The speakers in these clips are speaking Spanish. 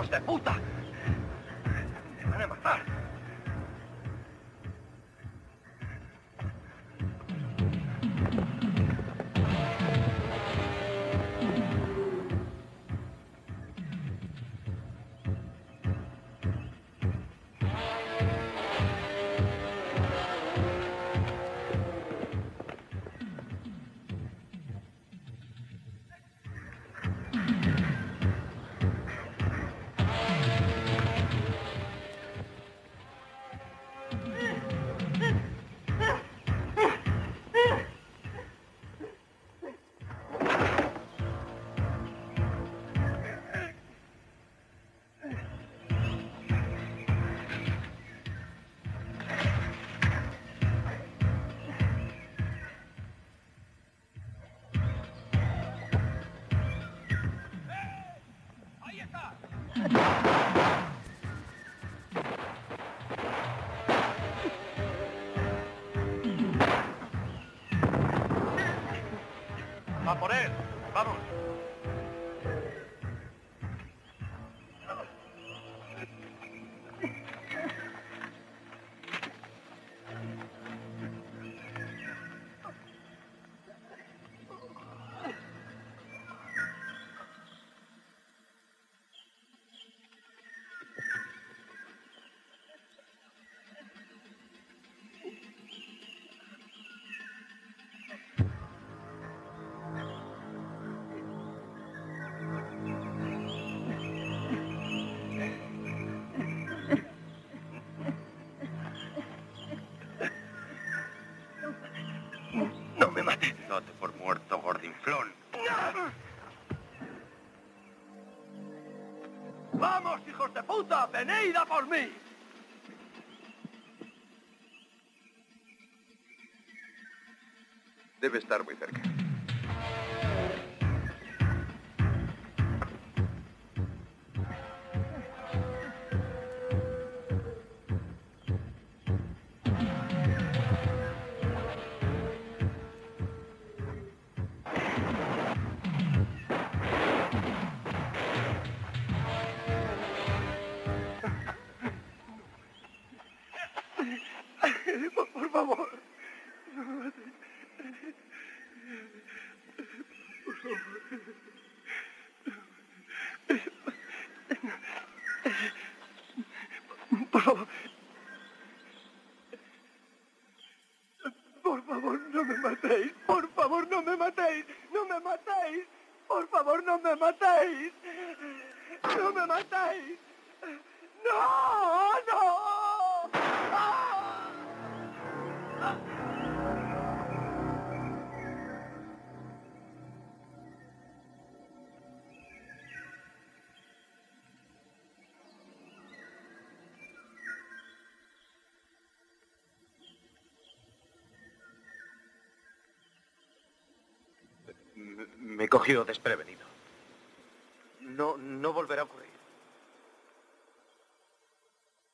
¡Hijos de puta! ¡Va por él! Date por muerto, gordinflón. ¡Vamos, hijos de puta! ¡Venid a por mí! Debe estar muy cerca. Cogió desprevenido. No, no volverá a ocurrir.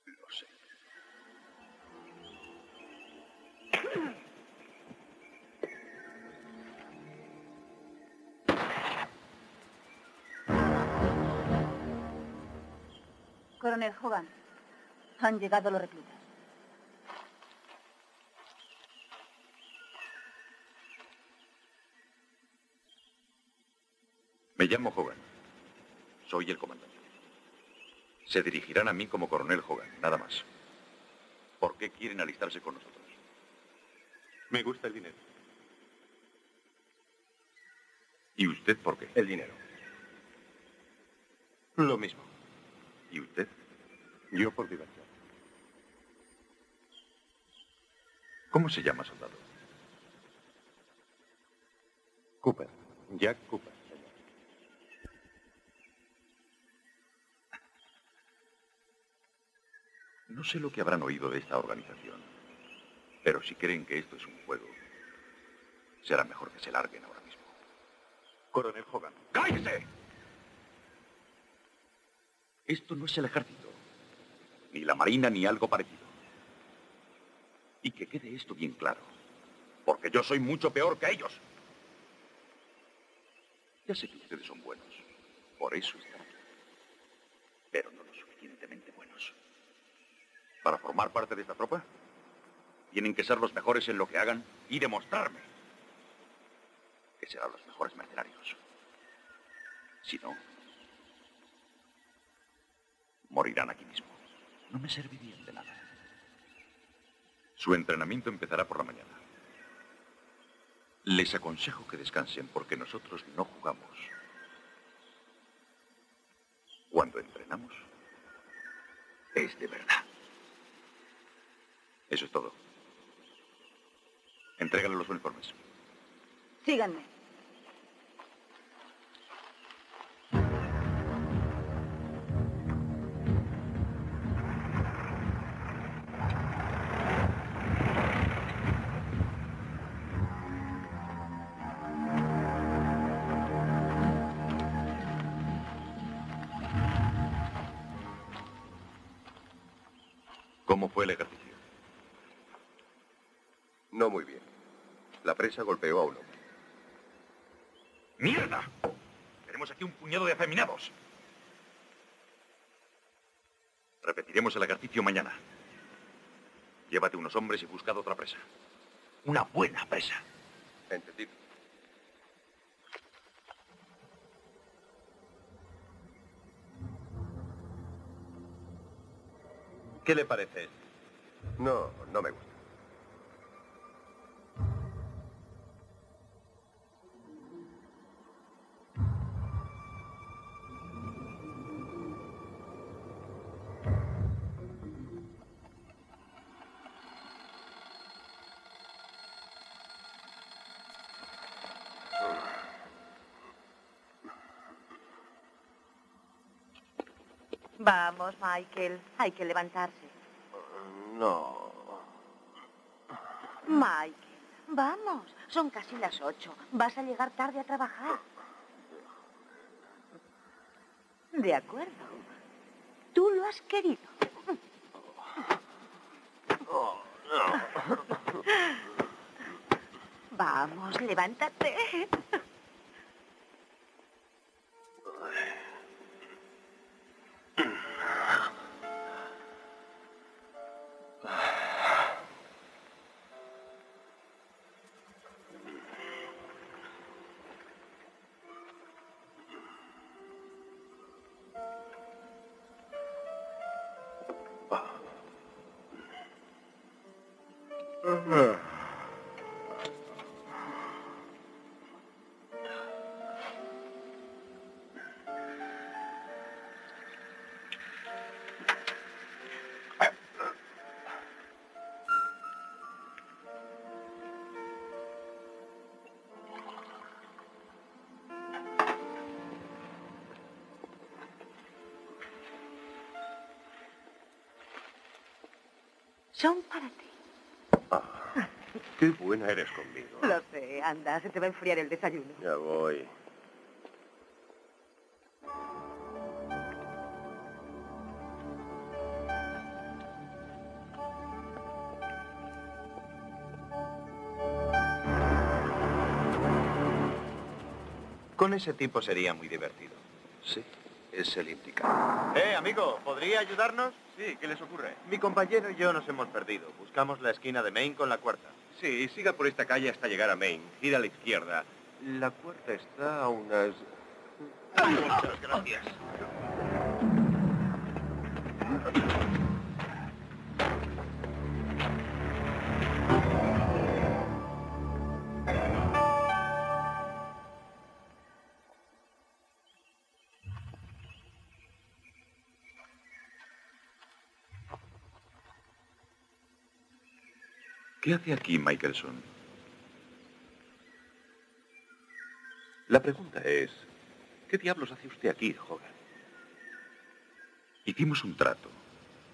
Lo sé. Coronel Hogan, han llegado los reclutas. Me llamo Hogan. Soy el comandante. Se dirigirán a mí como coronel Hogan, nada más. ¿Por qué quieren alistarse con nosotros? Me gusta el dinero. ¿Y usted por qué? El dinero. Lo mismo. ¿Y usted? Yo por diversión. ¿Cómo se llama, soldado? Cooper. Jack Cooper. No sé lo que habrán oído de esta organización, pero si creen que esto es un juego, será mejor que se larguen ahora mismo. Coronel Hogan. ¡Cállese! Esto no es el ejército, ni la marina, ni algo parecido. Y que quede esto bien claro, porque yo soy mucho peor que ellos. Ya sé que ustedes son buenos, por eso están aquí. pero no. Para formar parte de esta tropa, tienen que ser los mejores en lo que hagan y demostrarme que serán los mejores mercenarios. Si no, morirán aquí mismo. No me servirían de nada. Su entrenamiento empezará por la mañana. Les aconsejo que descansen porque nosotros no jugamos. Cuando entrenamos, es de verdad. Eso es todo. Entrégale los uniformes. Síganme. ¿Cómo fue el ejercicio? No muy bien. La presa golpeó a un hombre. ¡Mierda! Tenemos aquí un puñado de afeminados. Repetiremos el ejercicio mañana. Llévate unos hombres y buscad otra presa. Una buena presa. Entendido. ¿Qué le parece? No, no me gusta. Vamos, Michael. Hay que levantarse. No. Michael, vamos. Son casi las ocho. Vas a llegar tarde a trabajar. De acuerdo. Tú lo has querido. Vamos, levántate. Son para ti. Qué buena eres conmigo. Lo sé, anda, se te va a enfriar el desayuno. Ya voy. Con ese tipo sería muy divertido. Sí, es el indicado. Eh, amigo, ¿podría ayudarnos? Sí, ¿qué les ocurre? Mi compañero y yo nos hemos perdido. Buscamos la esquina de Main con la cuarta. Sí, siga por esta calle hasta llegar a Maine. Gira a la izquierda. La cuarta está a unas... Muchas gracias. ¿Qué hace aquí Michelson? La pregunta es, ¿qué diablos hace usted aquí, Hogan? Hicimos un trato.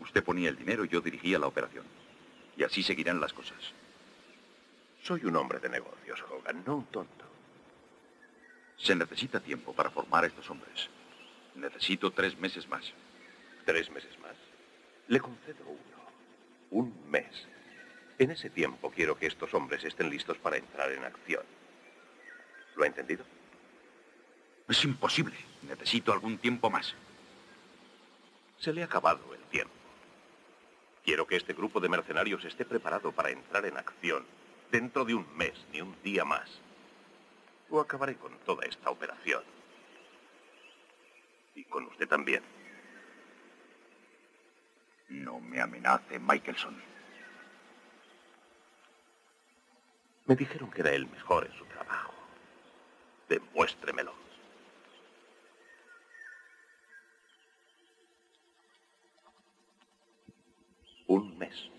Usted ponía el dinero y yo dirigía la operación. Y así seguirán las cosas. Soy un hombre de negocios, Hogan, no un tonto. Se necesita tiempo para formar a estos hombres. Necesito tres meses más. Tres meses más. Le concedo uno. Un mes. En ese tiempo quiero que estos hombres estén listos para entrar en acción. ¿Lo ha entendido? Es imposible. Necesito algún tiempo más. Se le ha acabado el tiempo. Quiero que este grupo de mercenarios esté preparado para entrar en acción dentro de un mes, ni un día más. O acabaré con toda esta operación. Y con usted también. No me amenace, Michelson. Me dijeron que era el mejor en su trabajo. Demuéstremelo. Un mes.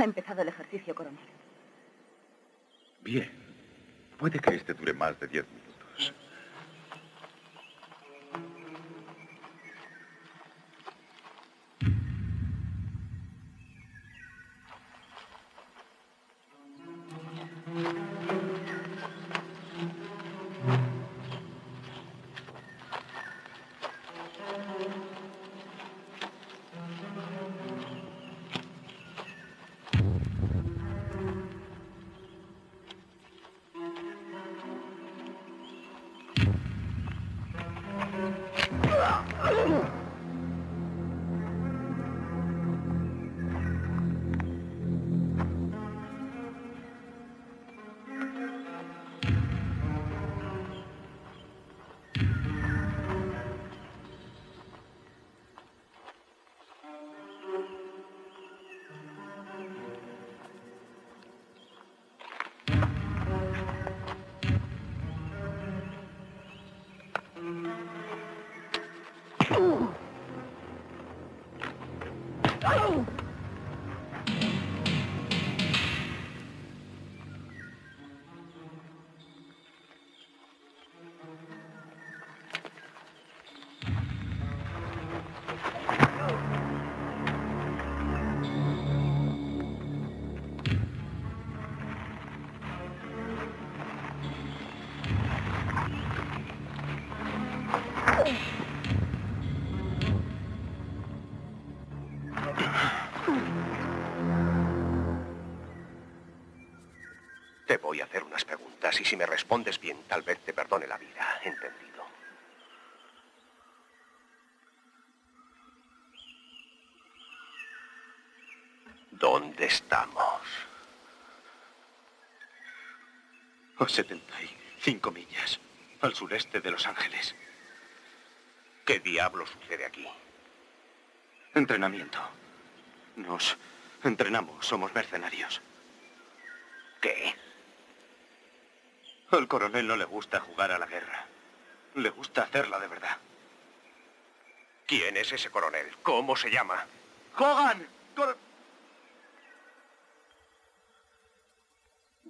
Ha empezado el ejercicio, coronel. Bien. Puede que este dure más de diez minutos. Preguntas y si me respondes bien, tal vez te perdone la vida. ¿Entendido? ¿Dónde estamos? A 75 millas, al sureste de Los Ángeles. ¿Qué diablo sucede aquí? Entrenamiento. Nos entrenamos, somos mercenarios. ¿Qué? Al coronel no le gusta jugar a la guerra. Le gusta hacerla de verdad. ¿Quién es ese coronel? ¿Cómo se llama? ¡Hogan! Cor-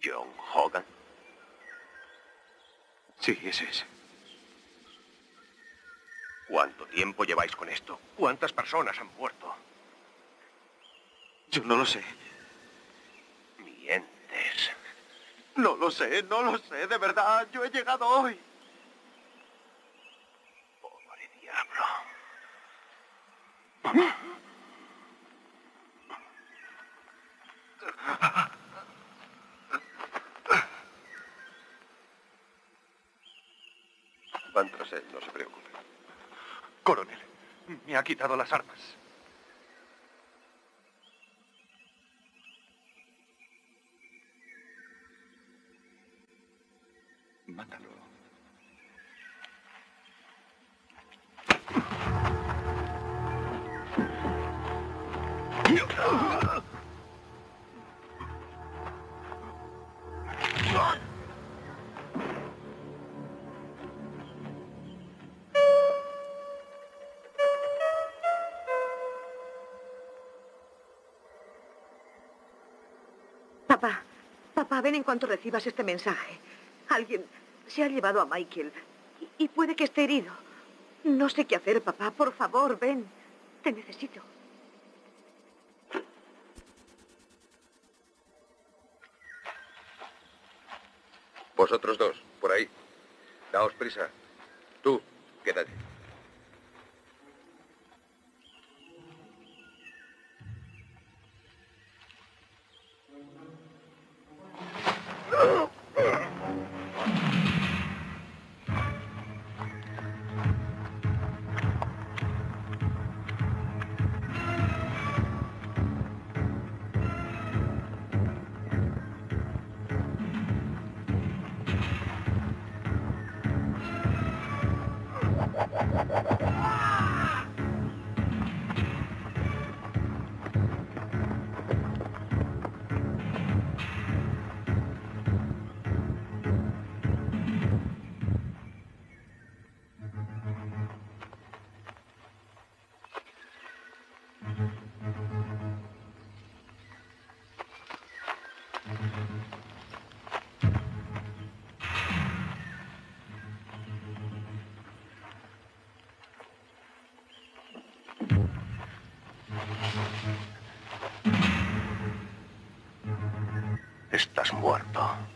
John Hogan. Sí, ese es. ¿Cuánto tiempo lleváis con esto? ¿Cuántas personas han muerto? Yo no lo sé. Mientes. No lo sé, no lo sé, de verdad. Yo he llegado hoy. Pobre diablo. Van tras él, no se preocupe. Coronel, me ha quitado las armas. Mátalo. Papá, papá, ven en cuanto recibas este mensaje. Alguien se ha llevado a Michael y, puede que esté herido. No sé qué hacer, papá. Por favor, ven. Te necesito. Vosotros dos, por ahí. Daos prisa. Tú, quédate. Muerto.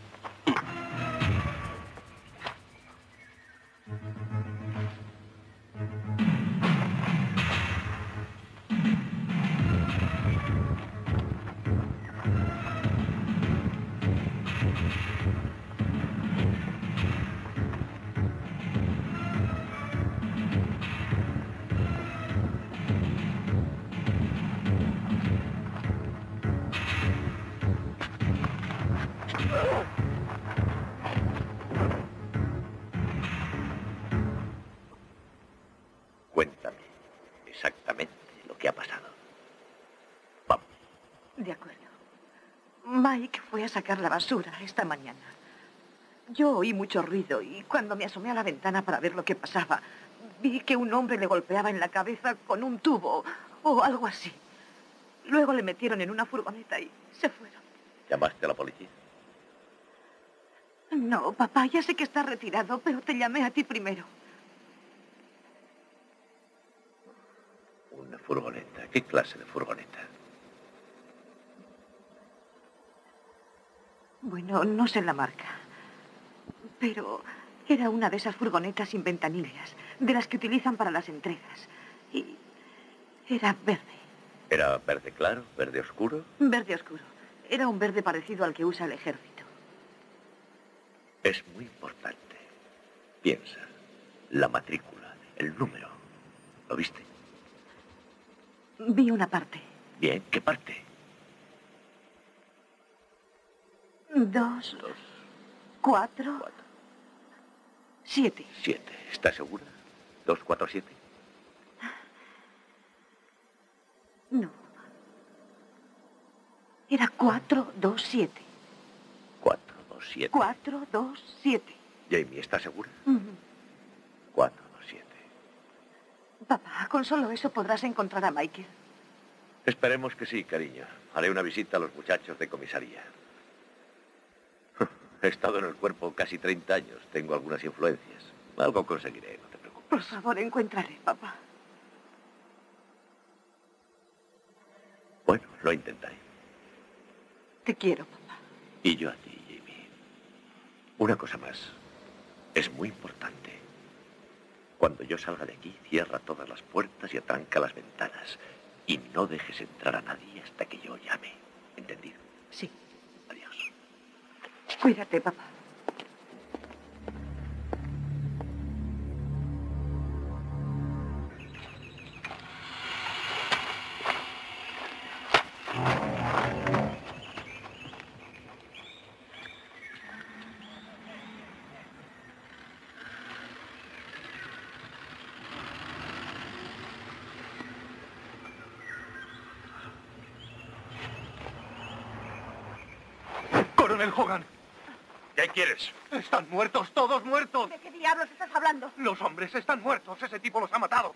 Mike fue a sacar la basura esta mañana. Yo oí mucho ruido y cuando me asomé a la ventana para ver lo que pasaba, vi que un hombre le golpeaba en la cabeza con un tubo o algo así. Luego le metieron en una furgoneta y se fueron. ¿Llamaste a la policía? No, papá, ya sé que está retirado, pero te llamé a ti primero. Una furgoneta. ¿Qué clase de furgoneta? Bueno, no sé la marca. Pero era una de esas furgonetas sin ventanillas, de las que utilizan para las entregas. Y era verde, ¿Era verde claro, verde oscuro? verde oscuro. Era un verde parecido al que usa el ejército. Es muy importante. Piensa. La matrícula, el número. ¿Lo viste? Vi una parte. Bien, ¿qué parte? Dos, cuatro, siete. Siete. ¿Estás segura? ¿Dos, cuatro, siete? No. Era cuatro, dos, siete. Cuatro, dos, siete. Cuatro, dos, siete. Jamie, ¿estás segura? Cuatro, dos, siete. Papá, con solo eso podrás encontrar a Michael. Esperemos que sí, cariño. Haré una visita a los muchachos de comisaría. He estado en el cuerpo casi 30 años. Tengo algunas influencias. Algo conseguiré, no te preocupes. Por favor, encontraré, papá. Bueno, lo intentaré. Te quiero, papá. Y yo a ti, Jamie. Una cosa más. Es muy importante. Cuando yo salga de aquí, cierra todas las puertas y atranca las ventanas. Y no dejes entrar a nadie hasta que yo llame. ¿Entendido? Sí. Cuídate, papá. Coronel Hogan. ¿Qué quieres? Están muertos, todos muertos. ¿De qué diablos estás hablando? Los hombres están muertos. Ese tipo los ha matado.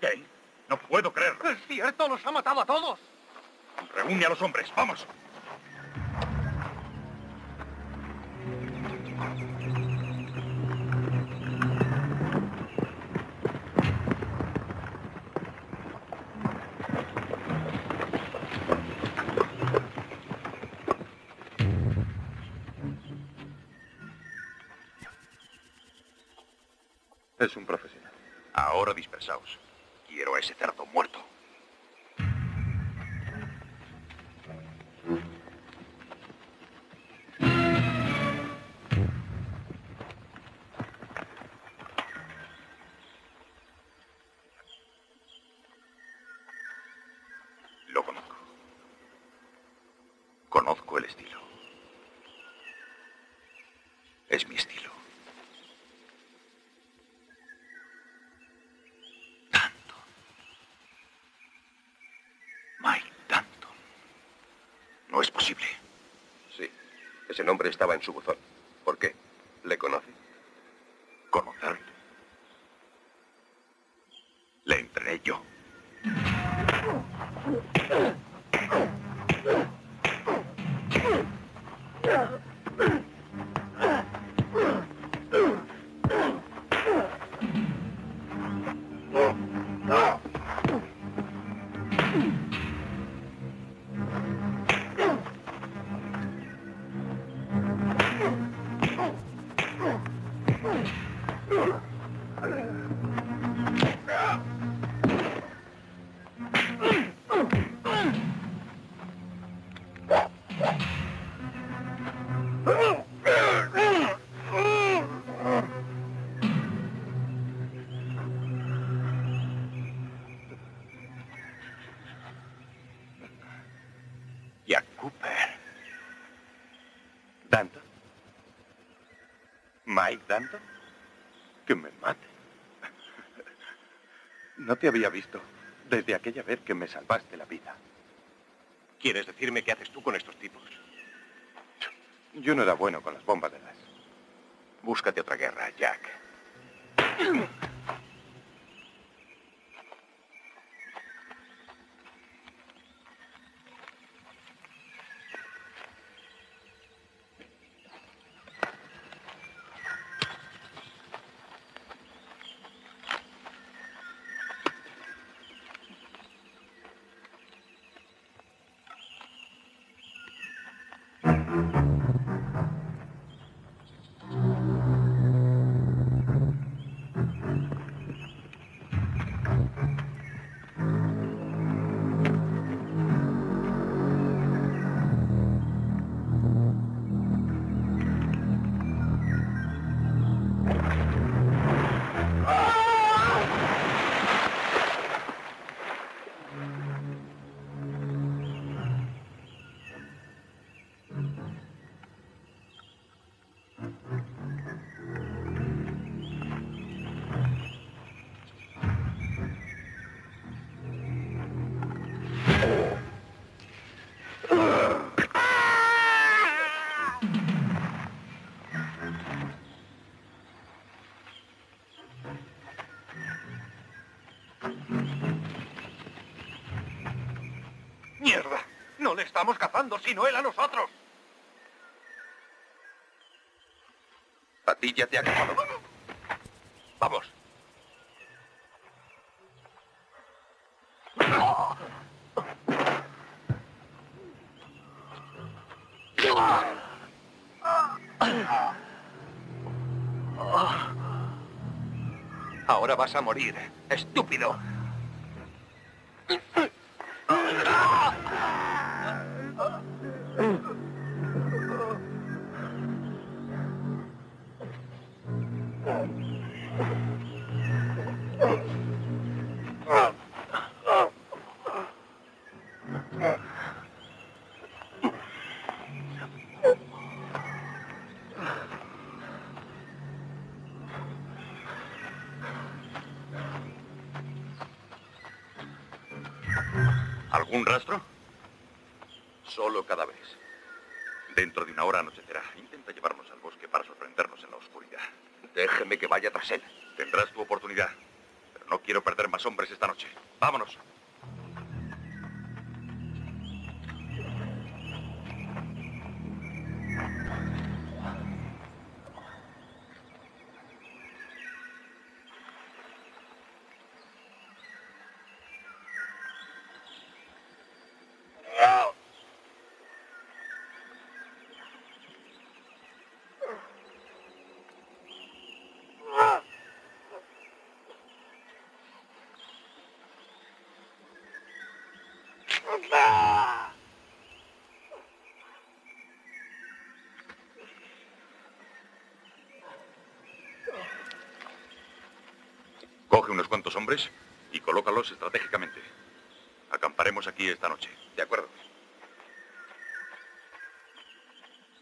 ¿Qué? No puedo creerlo. Es cierto, los ha matado a todos. Reúne a los hombres. Vamos. Quiero a ese cerdo No es posible. Sí. Ese nombre estaba en su buzón. ¿Por qué? ¿Le conoce? ¿Conocerle? ¿Mike Danton? Que me mate. No te había visto desde aquella vez que me salvaste la vida. ¿Quieres decirme qué haces tú con estos tipos? Yo no era bueno con las bombas de gas. Búscate otra guerra, Jack. estamos cazando, sino él a nosotros. A ti ya te ha cazado. Vamos. Ahora vas a morir, estúpido. Rastro? Solo cadáveres. Dentro de una hora anochecerá. Intenta llevarnos al bosque para sorprendernos en la oscuridad. Déjeme que vaya tras él. Tendrás tu oportunidad. Pero no quiero perder más hombres esta noche. Vámonos. Coge unos cuantos hombres y colócalos estratégicamente. Acamparemos aquí esta noche. De acuerdo.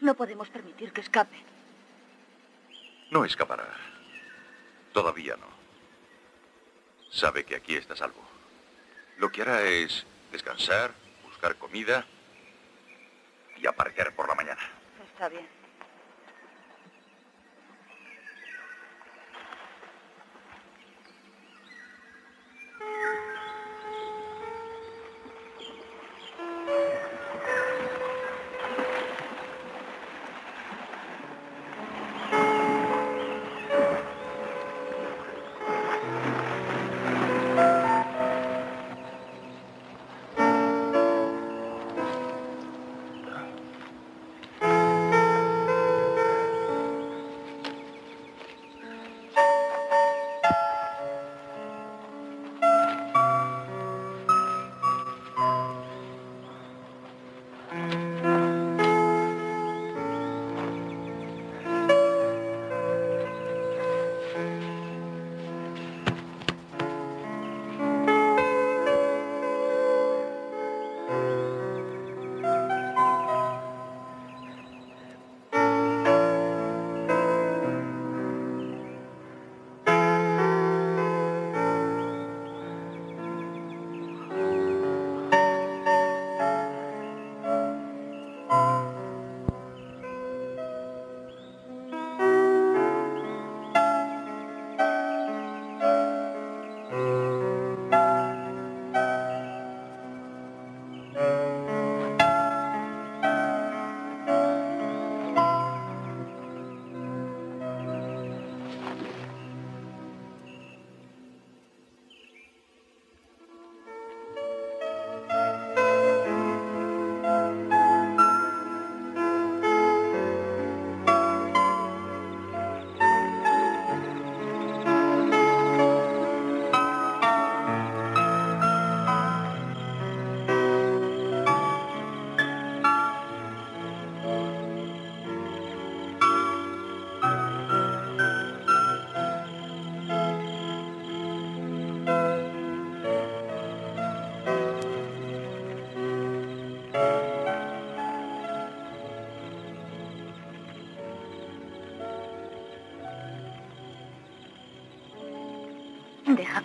No podemos permitir que escape. No escapará. Todavía no. Sabe que aquí está salvo. Lo que hará es descansar, buscar comida y aparecer por la mañana. Está bien.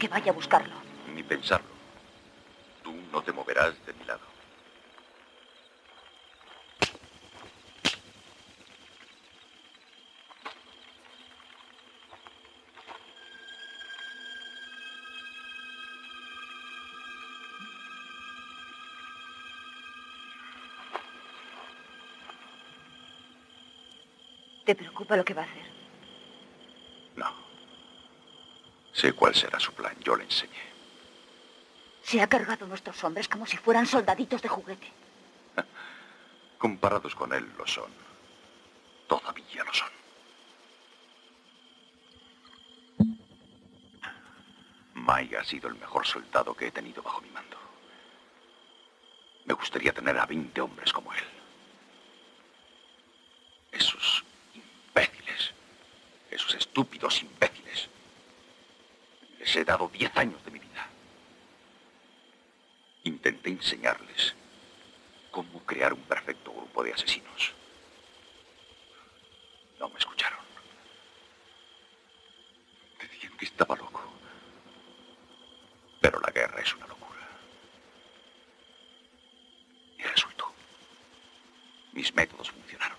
Que vaya a buscarlo. Ni pensarlo. Tú no te moverás de mi lado. ¿Te preocupa lo que va a hacer? No. Sé cuál será su plan. Yo le enseñé. Se ha cargado a nuestros hombres como si fueran soldaditos de juguete. Comparados con él lo son. Todavía lo son. Mike ha sido el mejor soldado que he tenido bajo mi mando. Me gustaría tener a 20 hombres como él. Esos imbéciles. Esos estúpidos imbéciles. Les he dado 10 años de mi vida. Intenté enseñarles cómo crear un perfecto grupo de asesinos. No me escucharon. Decían que estaba loco. Pero la guerra es una locura. Y resultó. Mis métodos funcionaron.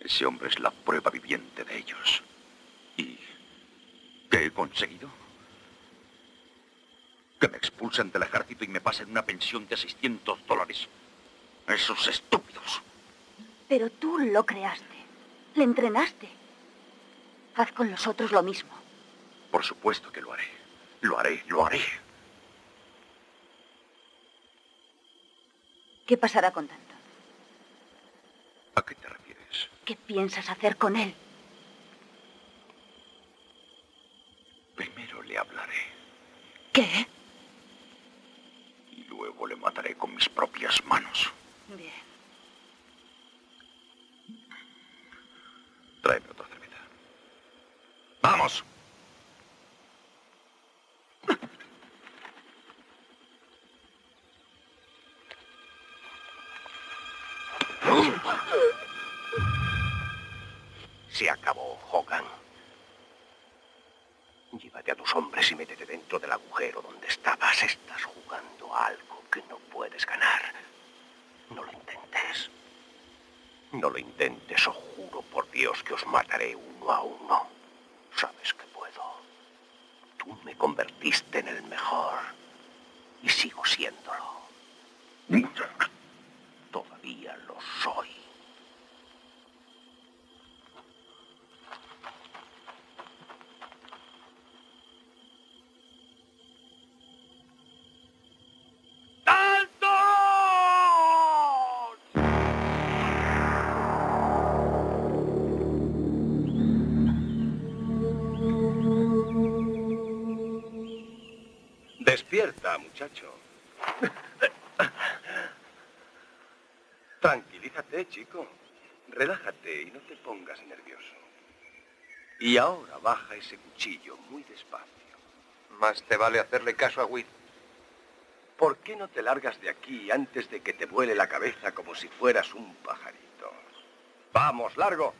Ese hombre es la prueba viviente de ellos. ¿Y qué he conseguido? Que me expulsen del ejército y me pasen una pensión de 600 dólares. Esos estúpidos. Pero tú lo creaste. Le entrenaste. Haz con los otros lo mismo. Por supuesto que lo haré. Lo haré, lo haré. ¿Qué pasará con tanto? ¿A qué te refieres? ¿Qué piensas hacer con él? Primero le hablaré ¿Qué? y luego le mataré con mis propias manos. Bien. Tráeme otra cerveza. ¡Vamos! Se acabó, Hogan. Llévate a tus hombres y métete dentro del agujero donde estabas. Estás jugando a algo que no puedes ganar. No lo intentes. No lo intentes, os juro por Dios que os mataré uno a uno. Sabes que puedo. Tú me convertiste en el mejor. Y sigo siéndolo. Todavía lo soy. Muchacho. Tranquilízate, chico. Relájate y no te pongas nervioso. Y ahora baja ese cuchillo muy despacio. Más te vale hacerle caso a Will. ¿Por qué no te largas de aquí antes de que te vuele la cabeza como si fueras un pajarito? ¡Vamos, largo!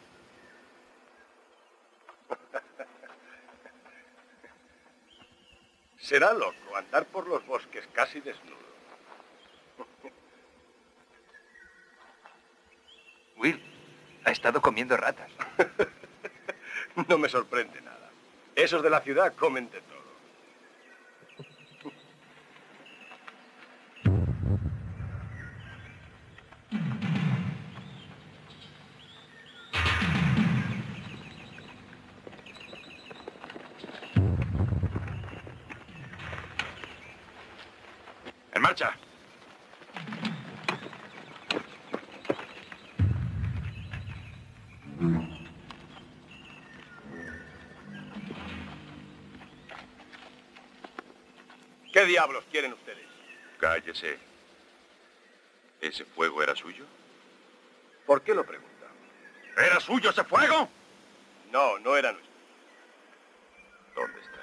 Será loco andar por los bosques casi desnudo. Will, ha estado comiendo ratas. No me sorprende nada. Esos de la ciudad comen de todo. Diablos quieren ustedes? Cállese. ¿Ese fuego era suyo? ¿Por qué lo pregunta? ¿Era suyo ese fuego? No, no era nuestro. ¿Dónde está?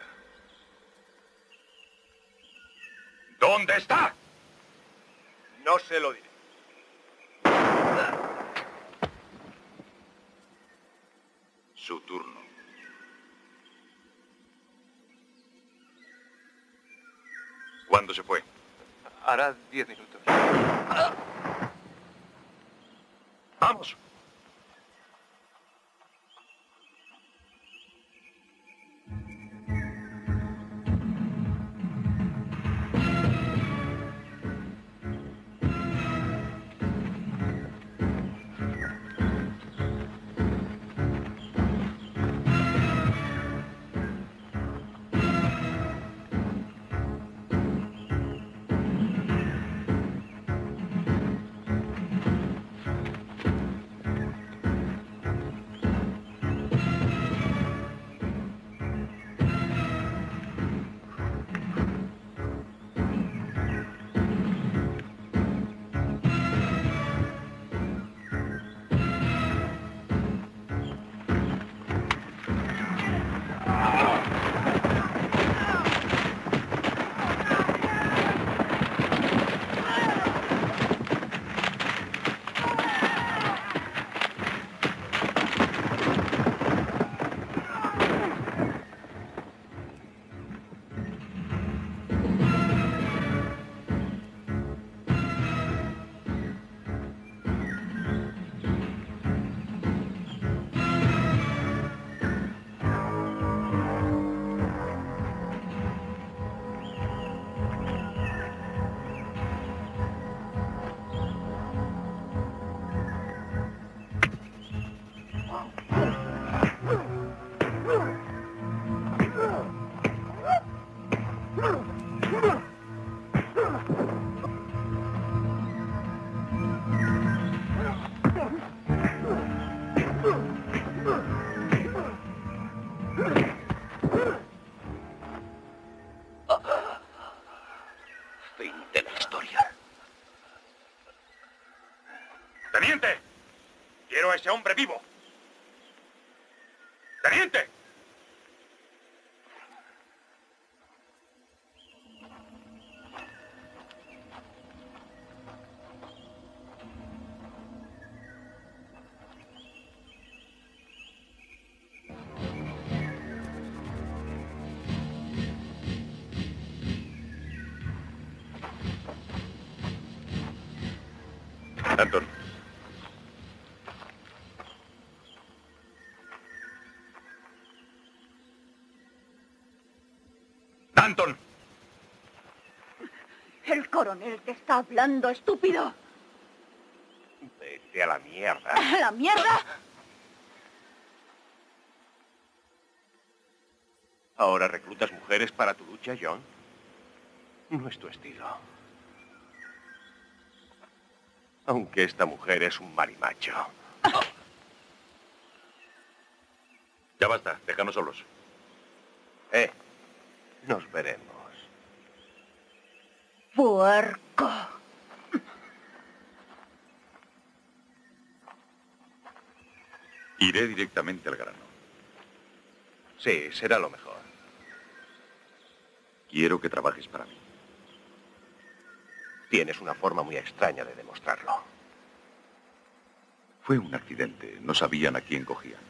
¿Dónde está? No se lo diré. će poj. A raz 10 minuta. Ah. Quiero a ese hombre vivo. El coronel te está hablando, estúpido. Vete a la mierda. ¿A la mierda? ¿Ahora reclutas mujeres para tu lucha, John? No es tu estilo. Aunque esta mujer es un marimacho. Ya basta, déjanos solos. Eh, nos veremos. Puerco. Iré directamente al grano. Sí, será lo mejor. Quiero que trabajes para mí. Tienes una forma muy extraña de demostrarlo. Fue un accidente. No sabían a quién cogían.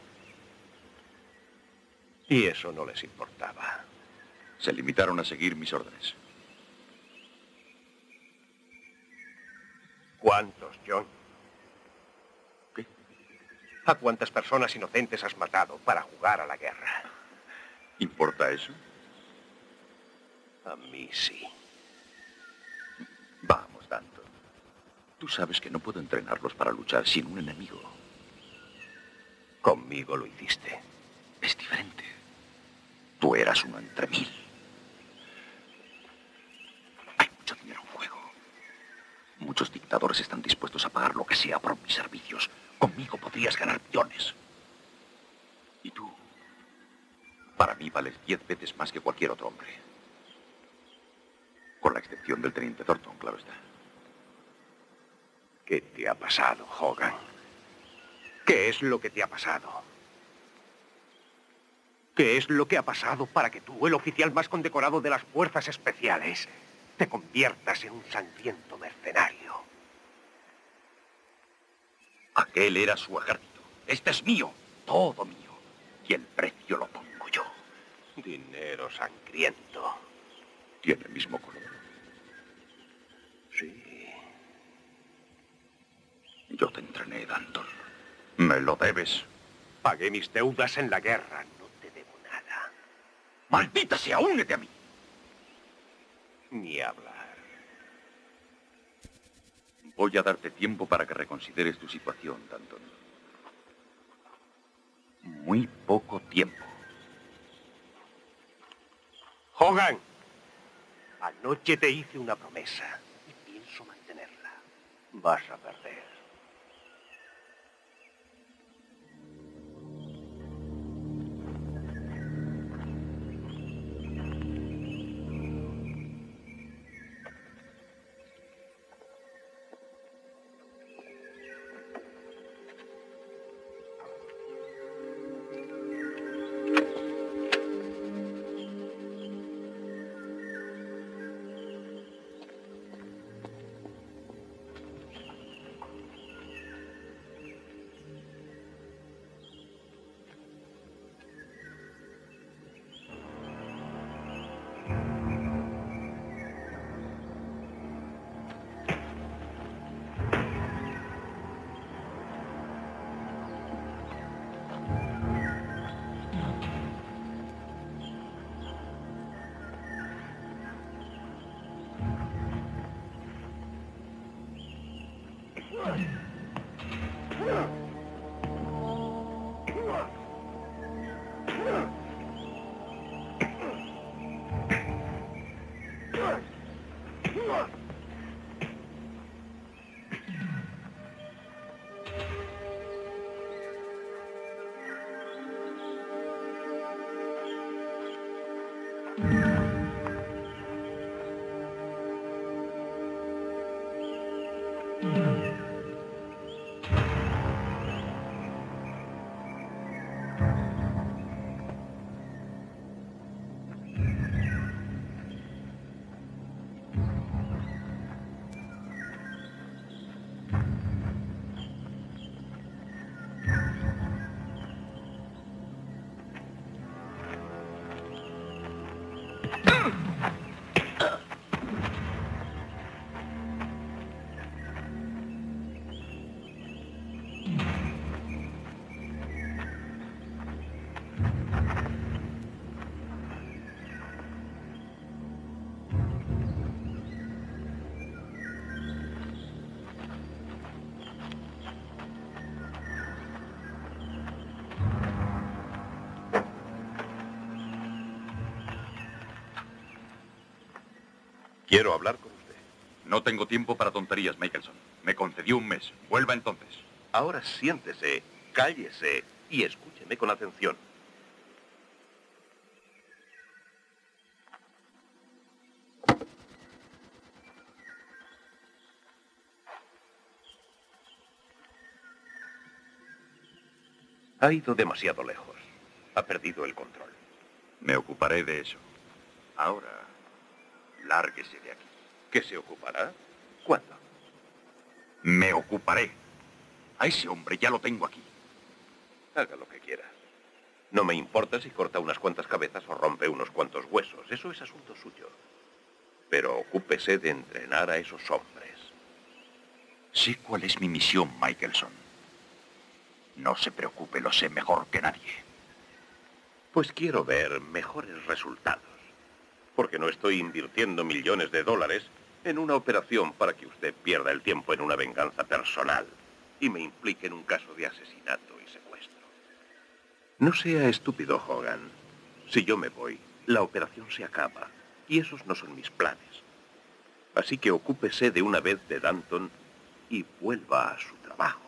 Y eso no les importaba. Se limitaron a seguir mis órdenes. ¿Cuántos, John? ¿Qué? ¿A cuántas personas inocentes has matado para jugar a la guerra? ¿Importa eso? A mí sí. Vamos, Danton. Tú sabes que no puedo entrenarlos para luchar sin un enemigo. Conmigo lo hiciste. Es diferente. Tú eras uno entre mil. Hay mucho dinero en juego. Muchos dictadores están dispuestos a pagar lo que sea por mis servicios. Conmigo podrías ganar millones. Y tú, para mí vales diez veces más que cualquier otro hombre. Con la excepción del teniente Thornton, claro está. ¿Qué te ha pasado, Hogan? ¿Qué es lo que te ha pasado? ¿Qué es lo que ha pasado para que tú, el oficial más condecorado de las fuerzas especiales, te conviertas en un sangriento mercenario? Aquel era su ejército. Este es mío, todo mío. Y el precio lo pongo yo. Dinero sangriento. Tiene el mismo color. Sí. Yo te entrené, Danton. Me lo debes. Pagué mis deudas en la guerra. No te debo nada. ¡Maldita sea! ¡Únete a mí! Ni hablar. Voy a darte tiempo para que reconsideres tu situación, Danton. Muy poco tiempo. Hogan, anoche te hice una promesa y pienso mantenerla. Vas a perder. Quiero hablar con usted. No tengo tiempo para tonterías, Michelson. Me concedió un mes. Vuelva entonces. Ahora siéntese, cállese y escúcheme con atención. Ha ido demasiado lejos. Ha perdido el control. Me ocuparé de eso. Ahora, lárguese de aquí. ¿Qué se ocupará? ¿Cuándo? Me ocuparé. A ese hombre ya lo tengo aquí. Haga lo que quiera. No me importa si corta unas cuantas cabezas o rompe unos cuantos huesos. Eso es asunto suyo. Pero ocúpese de entrenar a esos hombres. Sé cuál es mi misión, Michelson. No se preocupe, lo sé mejor que nadie. Pues quiero ver mejores resultados. Porque no estoy invirtiendo millones de dólares en una operación para que usted pierda el tiempo en una venganza personal y me implique en un caso de asesinato y secuestro. No sea estúpido, Hogan. Si yo me voy, la operación se acaba y esos no son mis planes. Así que ocúpese de una vez de Danton y vuelva a su trabajo.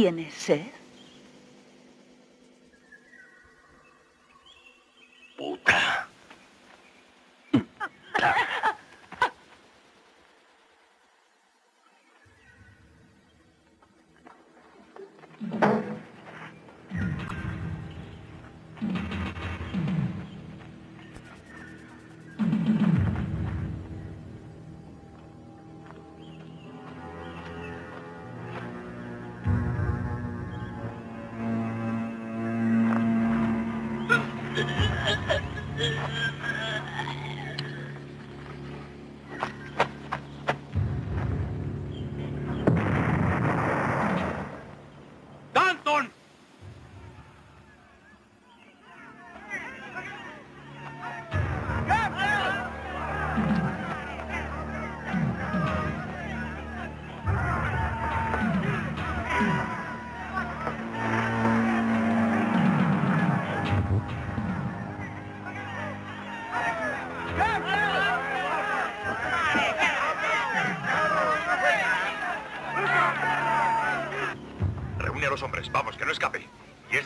¿Tienes sed?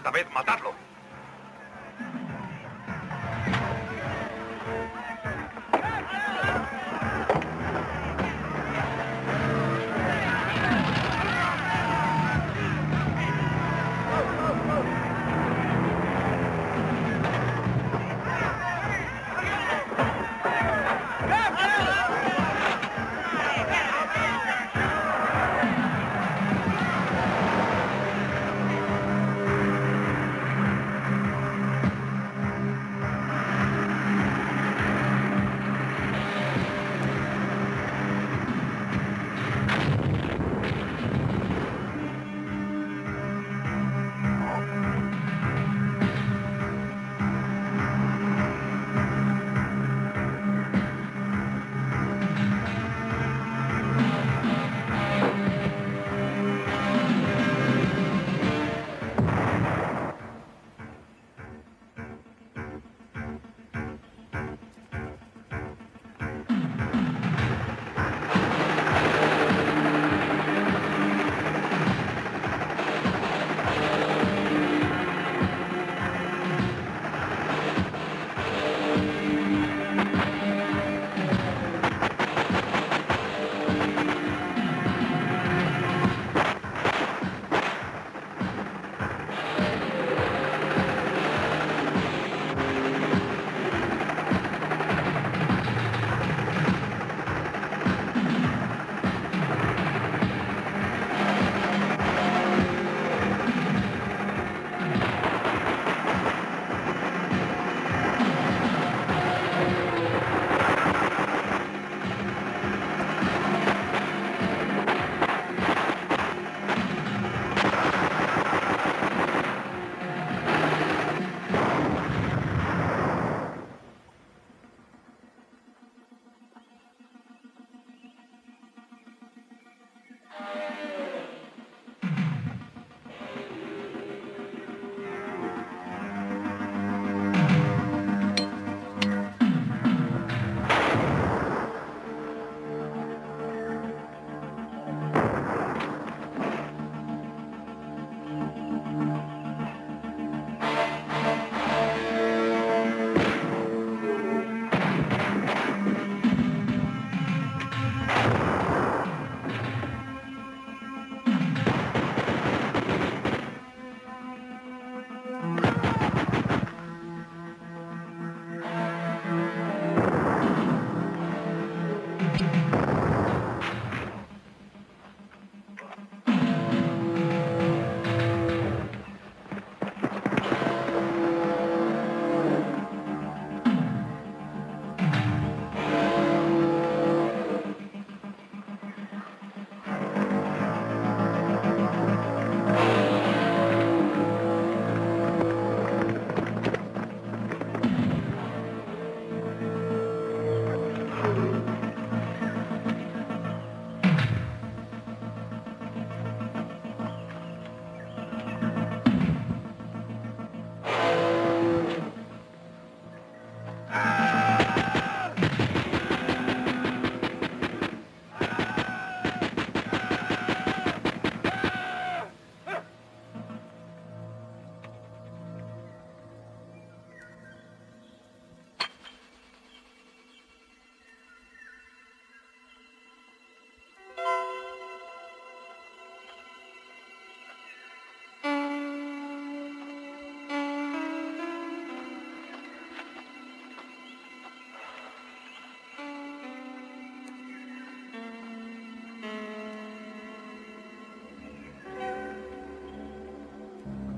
Y esta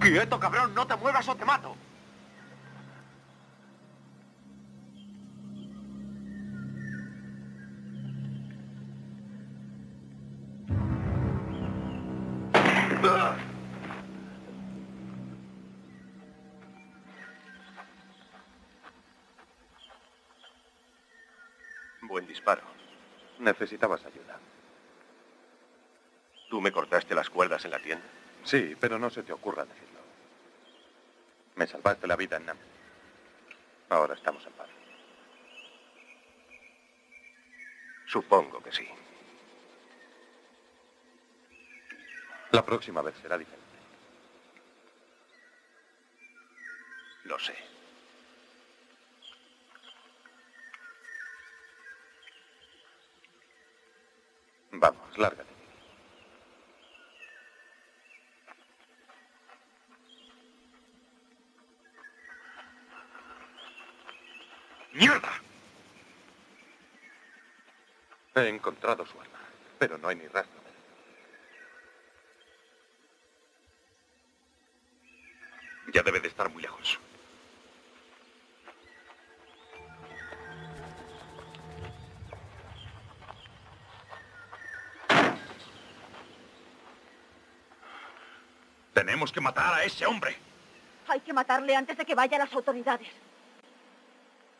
¡Quieto, cabrón! ¡No te muevas o te mato! Buen disparo. Necesitabas ayuda. ¿Tú me cortaste las cuerdas en la tienda? Sí, pero no se te ocurra decirlo. Me salvaste la vida Nam. Ahora estamos en paz. Supongo que sí. La próxima vez será diferente. Lo sé. Vamos, lárgate. ¡Mierda! He encontrado su arma, pero no hay ni rastro. Ya debe de estar muy lejos. Tenemos que matar a ese hombre. Hay que matarle antes de que vayan las autoridades.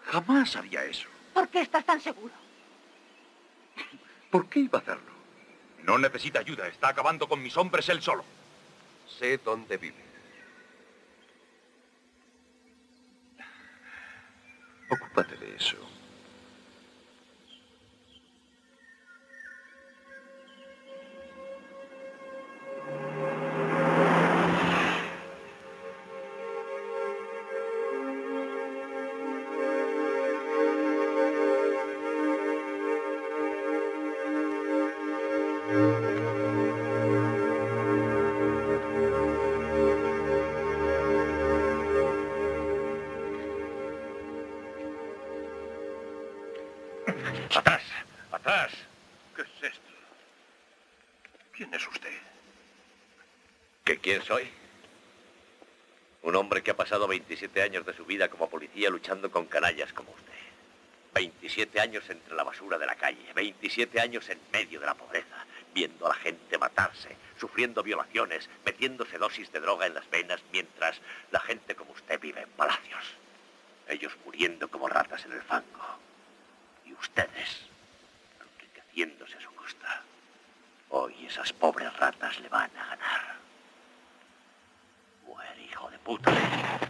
Jamás haría eso. ¿Por qué estás tan seguro? ¿Por qué iba a hacerlo? No necesita ayuda. Está acabando con mis hombres él solo. Sé dónde vive. Ocúpate de eso. 27 años de su vida como policía luchando con canallas como usted. 27 años entre la basura de la calle, 27 años en medio de la pobreza, viendo a la gente matarse, sufriendo violaciones, metiéndose dosis de droga en las venas, mientras la gente como usted vive en palacios. Ellos muriendo como ratas en el fango. Y ustedes, enriqueciéndose a su costa. Hoy esas pobres ratas le van a ganar. Muere, hijo de puta.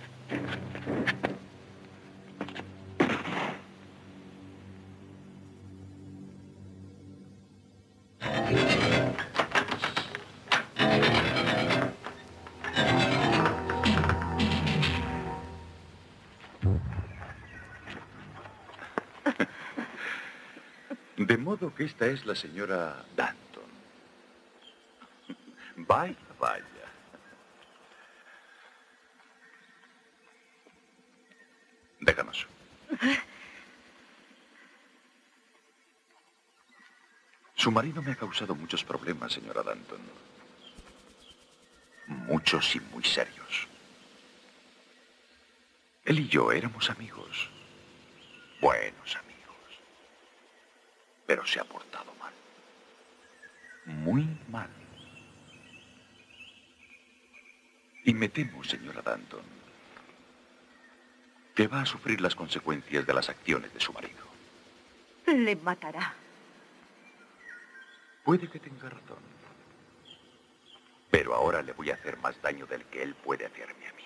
Modo que esta es la señora Danton. Vaya, vaya. Déjanos. Su marido me ha causado muchos problemas, señora Danton. Muchos y muy serios. Él y yo éramos amigos. Buenos amigos. Pero se ha portado mal. Muy mal. Y me temo, señora Danton, que va a sufrir las consecuencias de las acciones de su marido. Le matará. Puede que tenga razón. Pero ahora le voy a hacer más daño del que él puede hacerme a mí.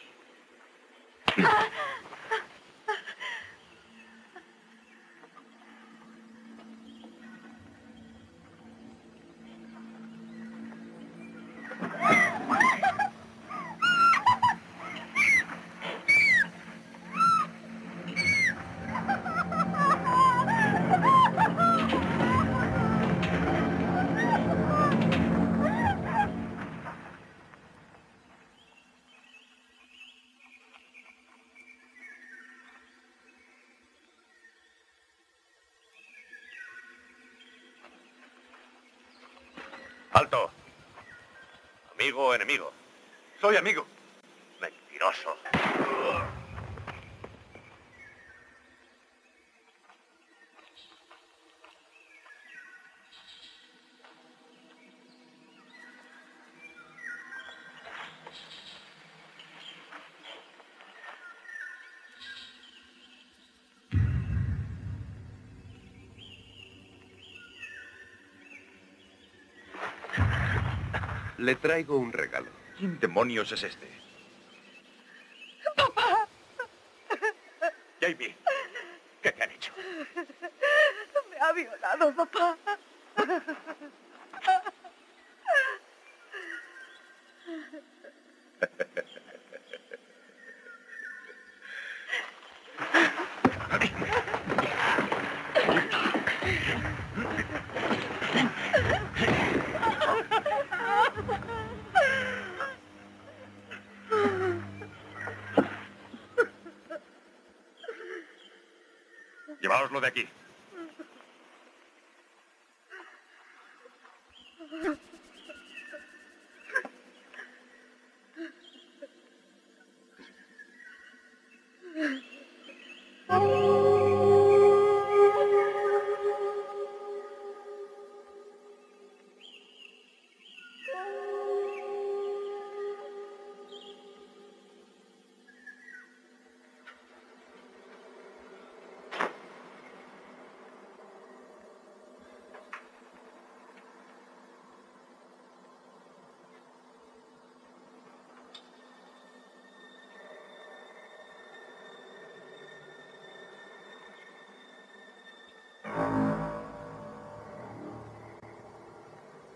¿Amigo o enemigo? Soy amigo. Le traigo un regalo. ¿Quién demonios es este? ¡Papá! Jamie, ¿qué te han hecho? Me ha violado, papá. Lleváoslo de aquí.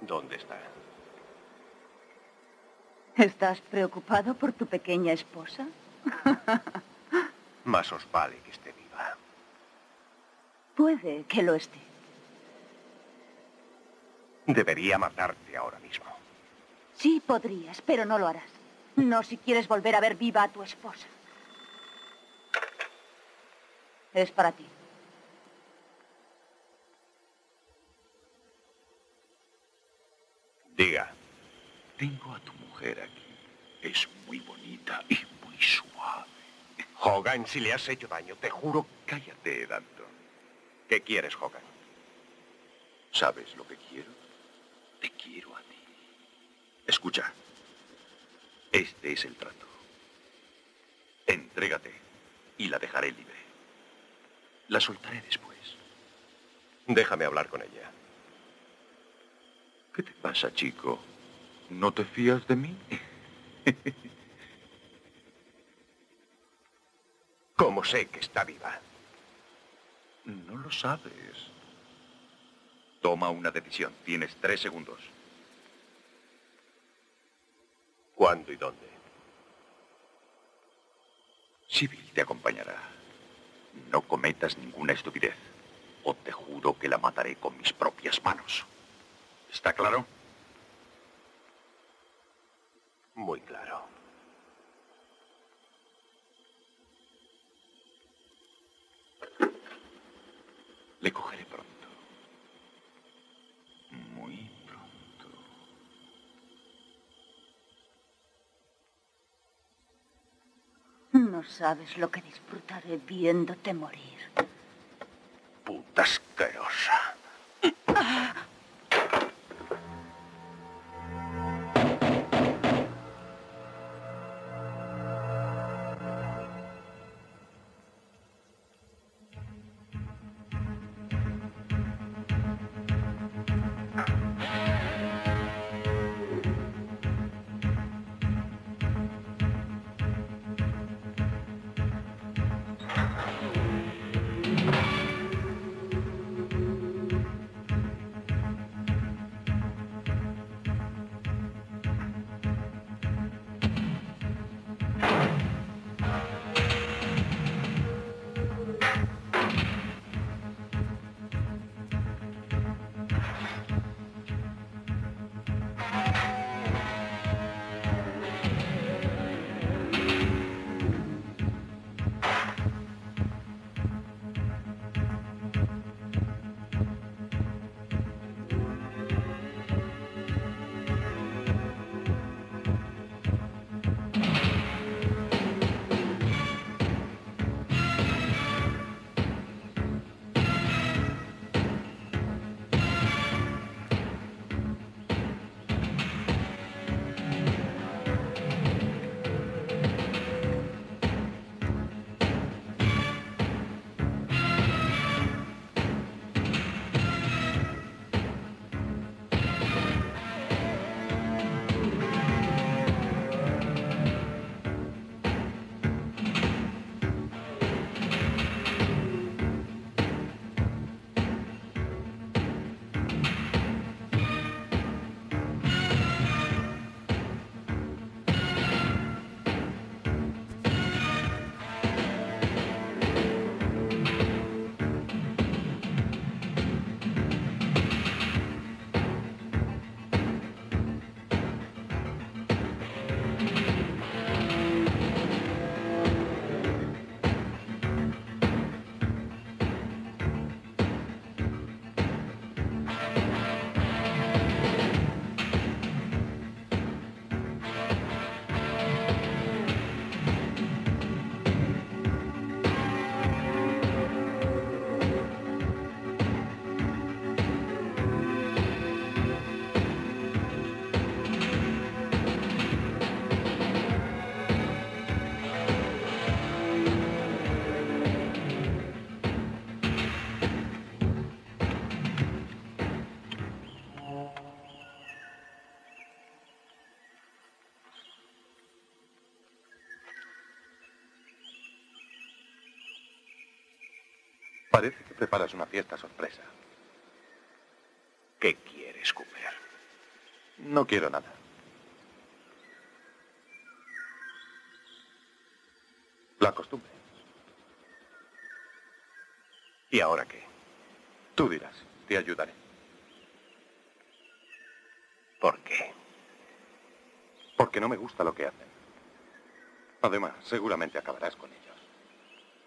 ¿Dónde está? ¿Estás preocupado por tu pequeña esposa? Más os vale que esté viva. Puede que lo esté. Debería matarte ahora mismo. Sí podrías, pero no lo harás. No si quieres volver a ver viva a tu esposa. Es para ti. Diga. Tengo a tu mujer aquí. Es muy bonita y muy suave. Hogan, si le has hecho daño, te juro. Cállate, Danton. ¿Qué quieres, Hogan? ¿Sabes lo que quiero? Te quiero a ti. Escucha. Este es el trato. Entrégate y la dejaré libre. La soltaré después. Déjame hablar con ella. ¿Qué te pasa, chico? ¿No te fías de mí? ¿Cómo sé que está viva? No lo sabes. Toma una decisión. Tienes tres segundos. ¿Cuándo y dónde? Sibyl te acompañará. No cometas ninguna estupidez. O te juro que la mataré con mis propias manos. ¿Está claro? Muy claro. Le cogeré pronto. Muy pronto. No sabes lo que disfrutaré viéndote morir. Puta asquerosa. Preparas una fiesta sorpresa. ¿Qué quieres, Cooper? No quiero nada. La costumbre. ¿Y ahora qué? Tú dirás, te ayudaré. ¿Por qué? Porque no me gusta lo que hacen. Además, seguramente acabarás con ellos.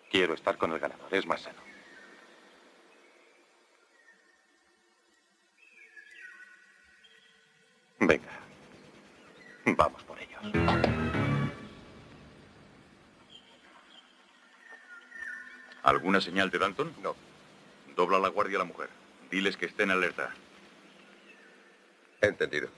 Quiero estar con el ganador, es más sano. Venga. Vamos por ellos. ¿Alguna señal de Dalton? No. Dobla la guardia a la mujer. Diles que estén alerta. Entendido.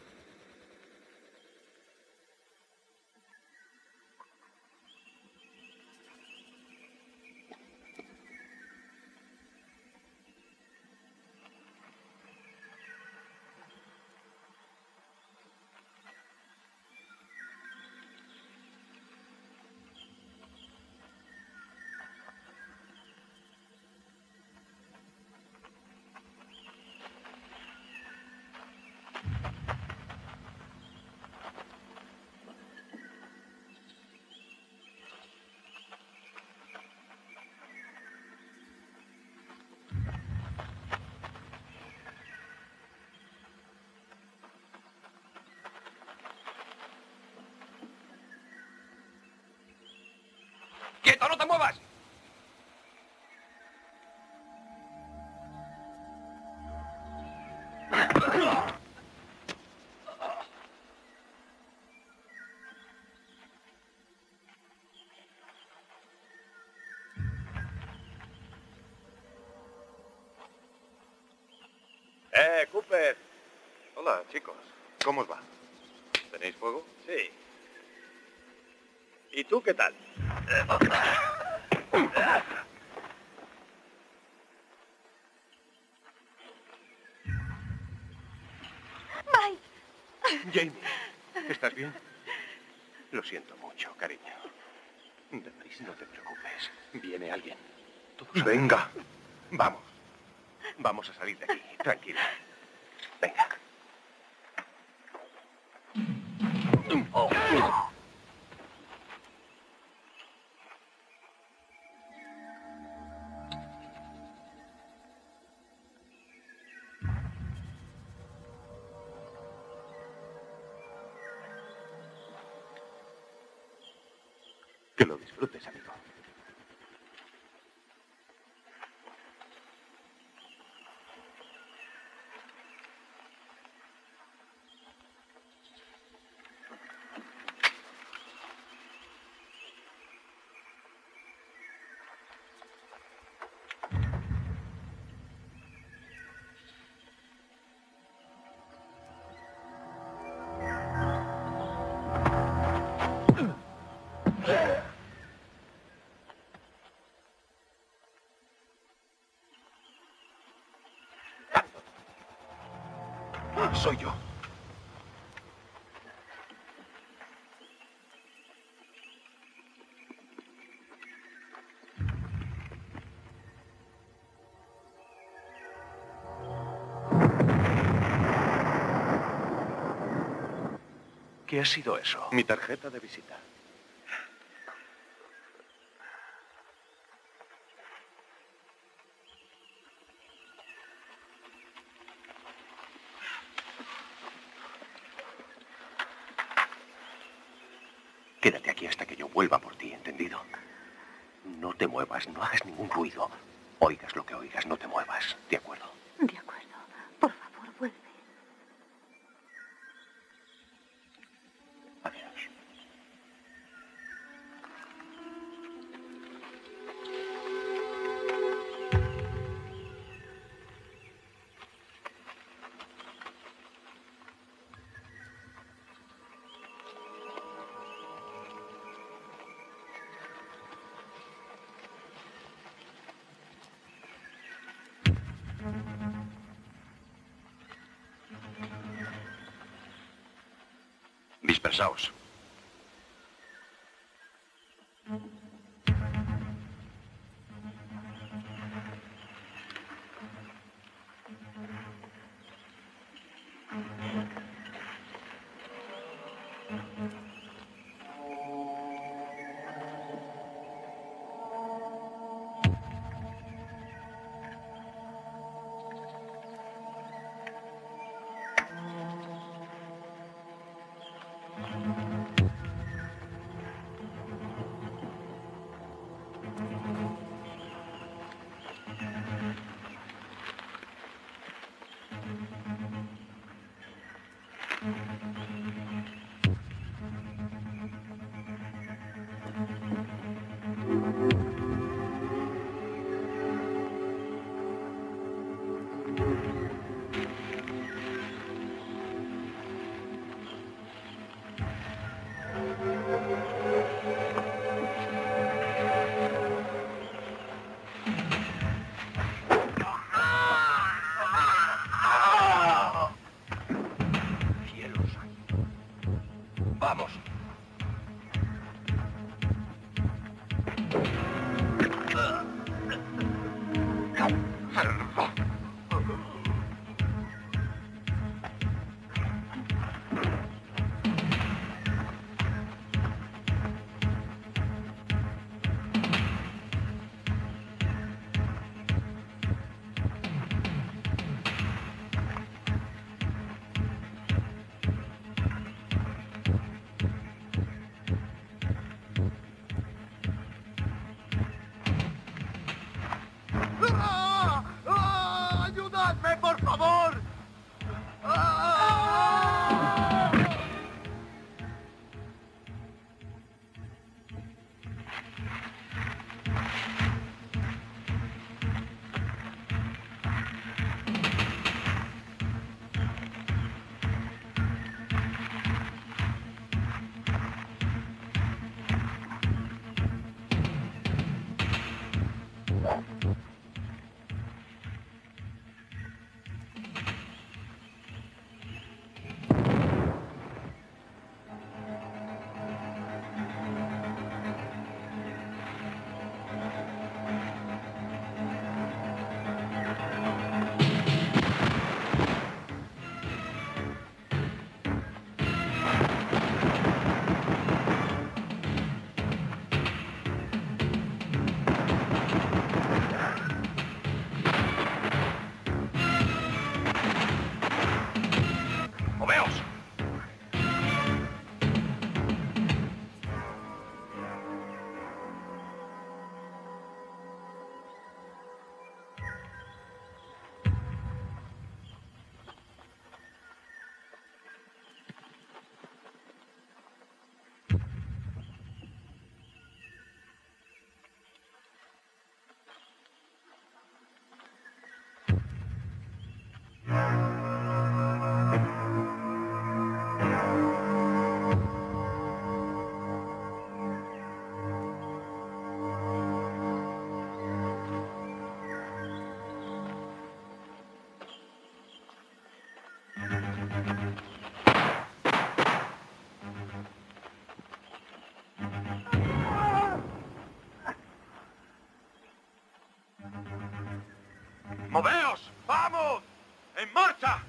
¡Eh, Cooper! Hola, chicos. ¿Cómo os va? ¿Tenéis fuego? Sí. ¿Y tú qué tal? Mike, Jamie, ¿estás bien? Lo siento mucho, cariño. Damaris, no te preocupes. Viene alguien. Venga. Vamos. Vamos a salir de aquí. Tranquila. Soy yo. ¿Qué ha sido eso? Mi tarjeta de visita. Quédate hasta que yo vuelva por ti, ¿entendido? No te muevas, no hagas ningún ruido. Oigas lo que oigas, no te muevas, de acuerdo. out. ¡Vamos! ¡En marcha!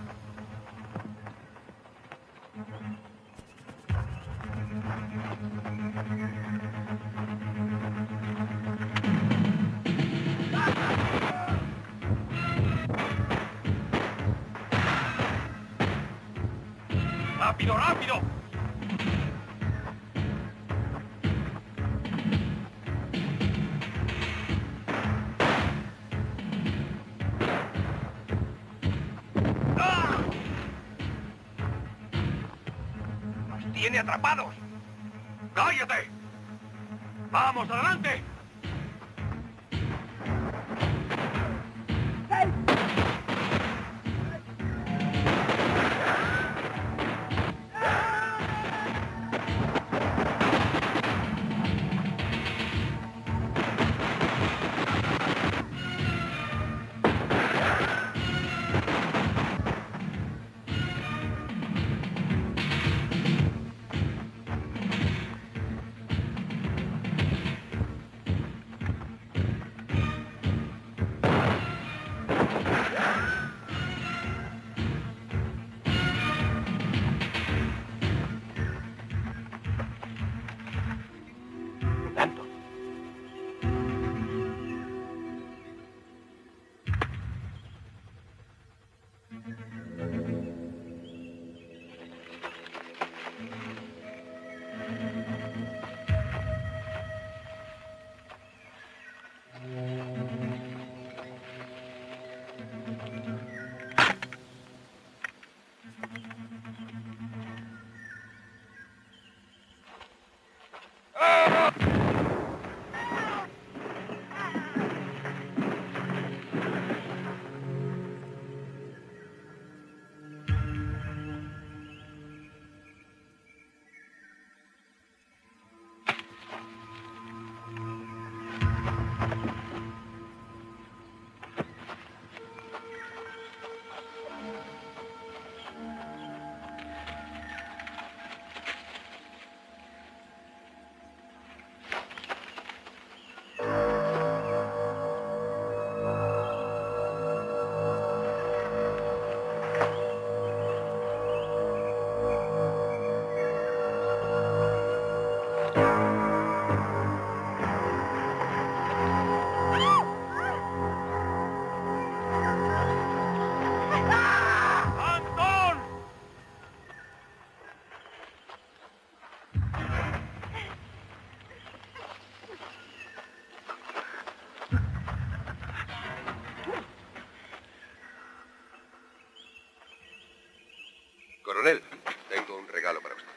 Coronel, tengo un regalo para usted.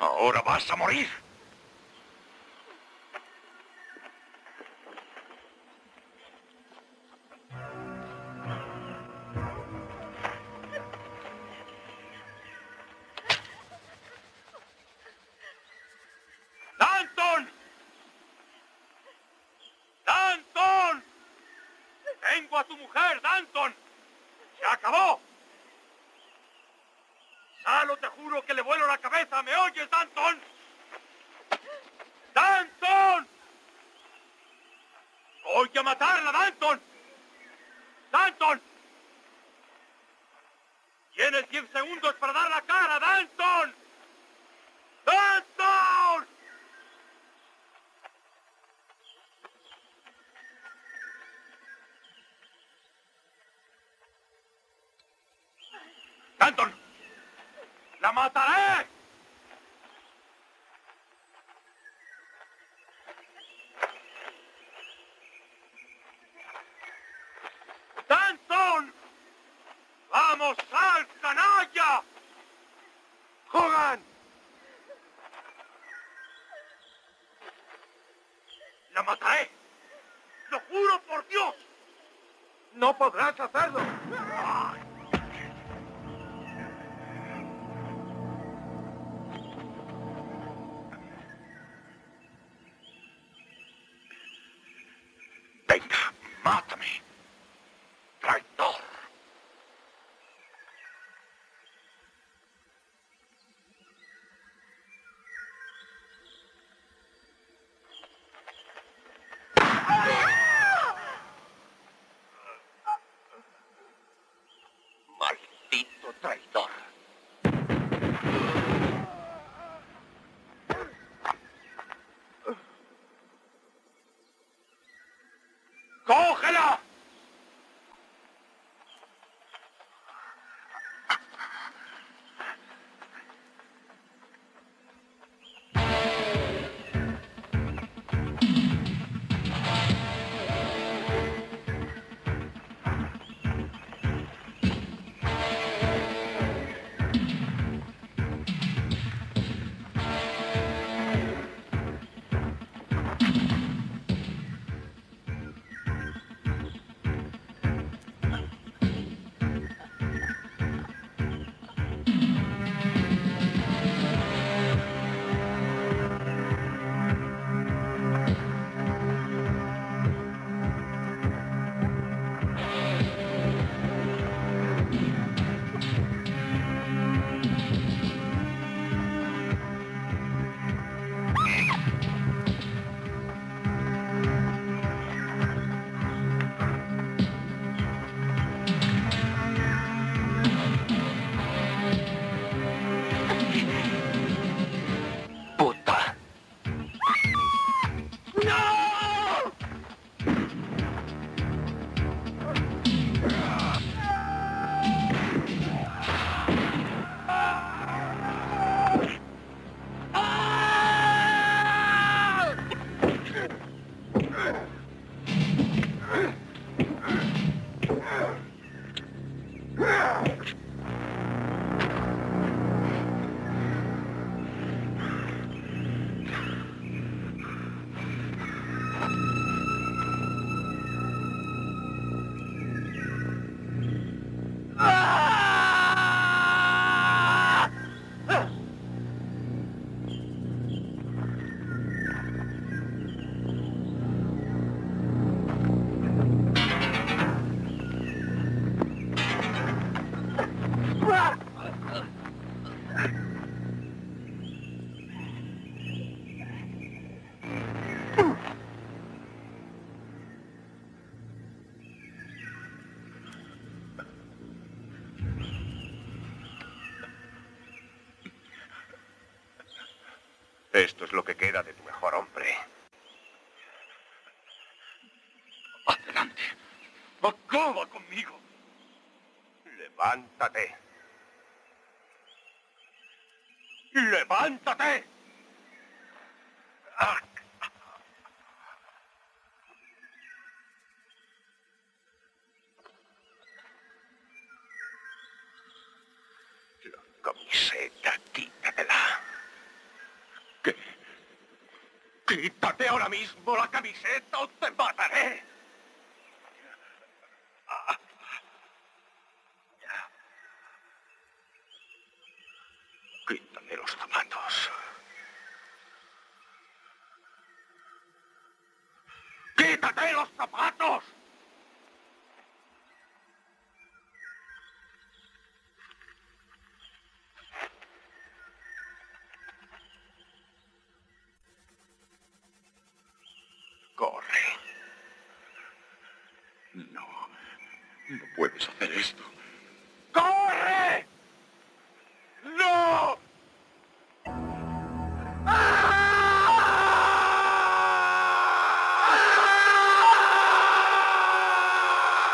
¡Ahora vas a morir! ¡Tengo a tu mujer, Danton! ¡Se acabó! Salo, te juro que le vuelo la cabeza. ¿Me oyes, Danton? ¡Danton! ¡Voy a matarla, Danton! ¡Danton! Tienes 10 segundos para dar la cara, Danton. ¡Danton! ¡La mataré! ¡Stanton! ¡Vamos, sal, canalla! ¡Hogan! ¡La mataré! Traidor. Esto es lo que queda de Quítate ahora mismo la camiseta o te mataré. visto. ¡Corre! ¡No!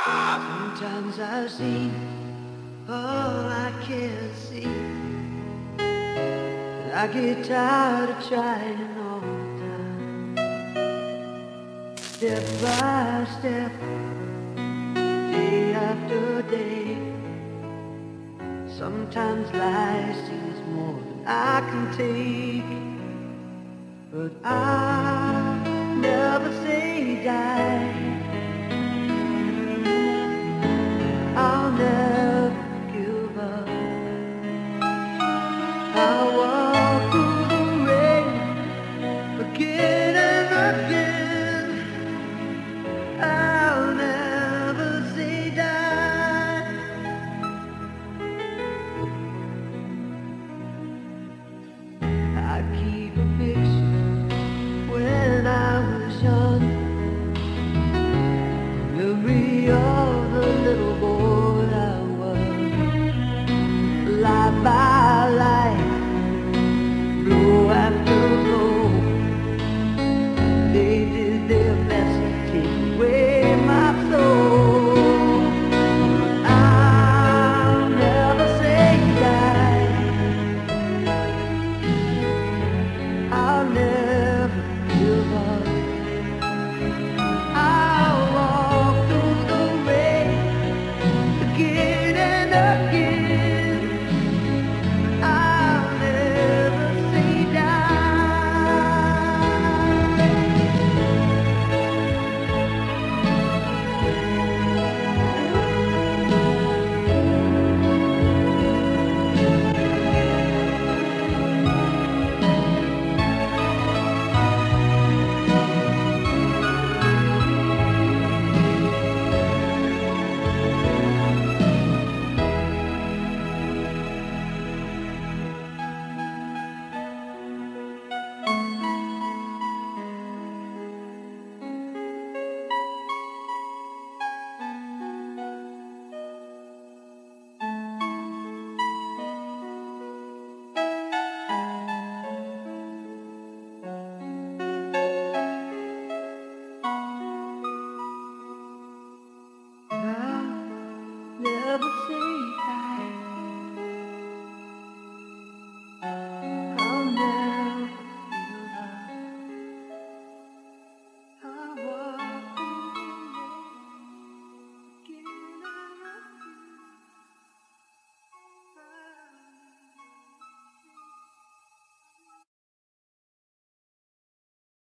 Sometimes I see all I can see. And I get tired of trying all the time. Step by step day. Sometimes life seems more than I can take. But I never say die.